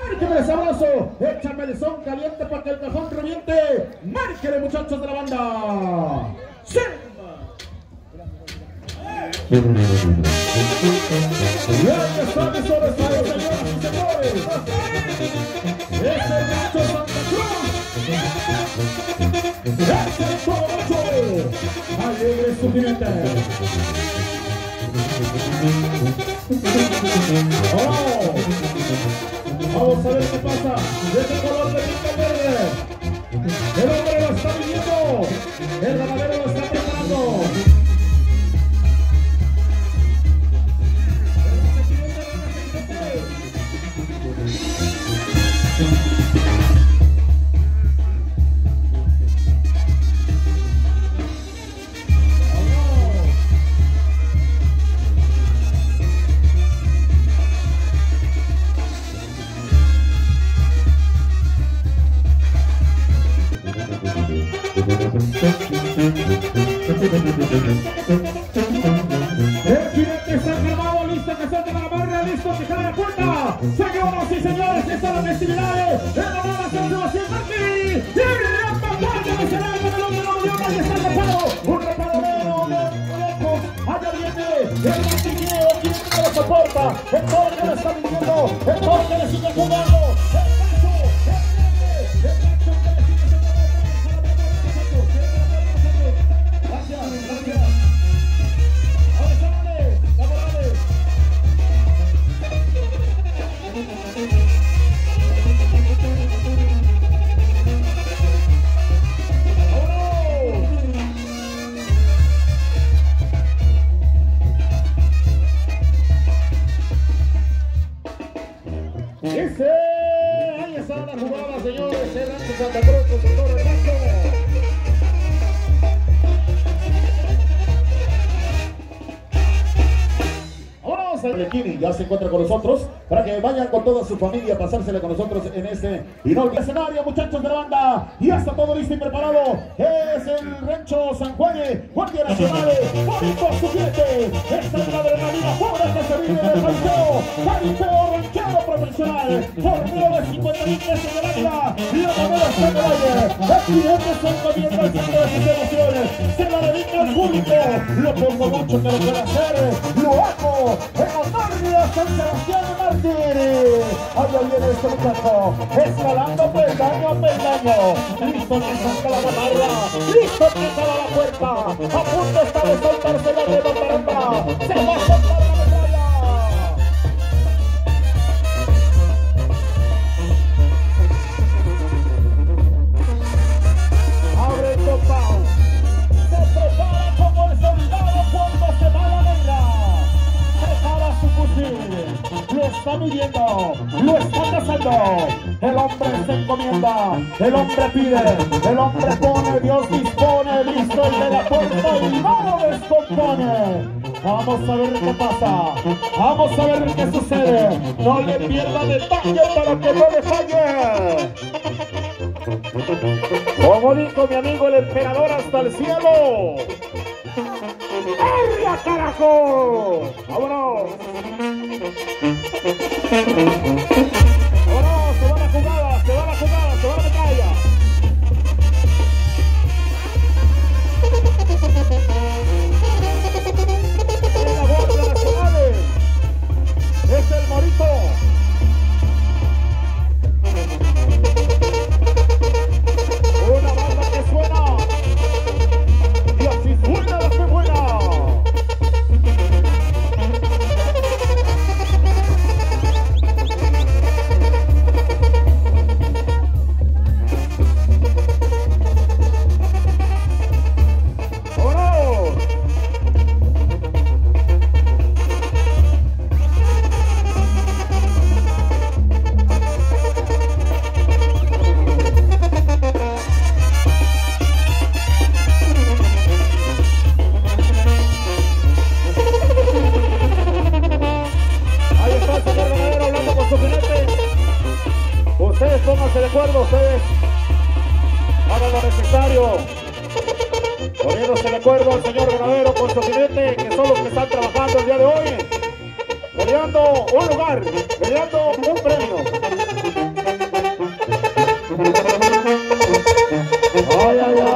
Márqueme sabroso, échame el son caliente para que el cajón reviente. Márquele muchachos de la banda. ¡Sí! Y ahí está mi sobresalido, señoras y señores. Es el Nacho Santa Cruz. Es el Toro Alegre su. Oh. Vamos El jinete está armado, listo que salga la barra, listo que sale la puerta. Señoras y señores, estas las festividades. En honor a San Sebastián Martí. Y rapapando de será con el hombre de la unión, ahí está el reparo. Un lejos. Allá viene el martilleo, quien no lo soporta. El torque lo está viviendo. El torque le sigue jugando. Ya se encuentra con nosotros para que vayan con toda su familia a pasársela con nosotros en este inolvidable escenario, muchachos de la banda. Y ya está todo listo y preparado. Es el rancho San Juan, Guardia Nacional, bonito su fieste. Esta es la adrenalina pura que se vive en el rancho. Ranchero profesional, por medio de 50 mil pesos de vida. Y la manera está en el aire. El cliente se encomienda al centro de emociones. Se la dedica al público. Lo pongo mucho que lo puede hacer. Lo hago en de San Sebastián Martín. Allá viene este muchacho, escalando peldaño a peldaño. Listo que saca la gamarra, listo que sale la puerta. A punto está de soltarse la Barbaramba. Se va a fusil. Lo está midiendo. Lo está cazando. El hombre se encomienda. El hombre pide. El hombre pone. Dios dispone. Listo el de la puerta y no descompone. Vamos a ver qué pasa. Vamos a ver qué sucede. No le pierda detalle para que no le falle. Como dijo mi amigo el emperador hasta el cielo. ¡Arriba, carajo! ¡Vámonos! ustedes para lo necesario. Poniéndose de acuerdo al señor ganadero con su jinete, que son los que están trabajando el día de hoy, peleando un lugar, peleando un premio. Ay, ay.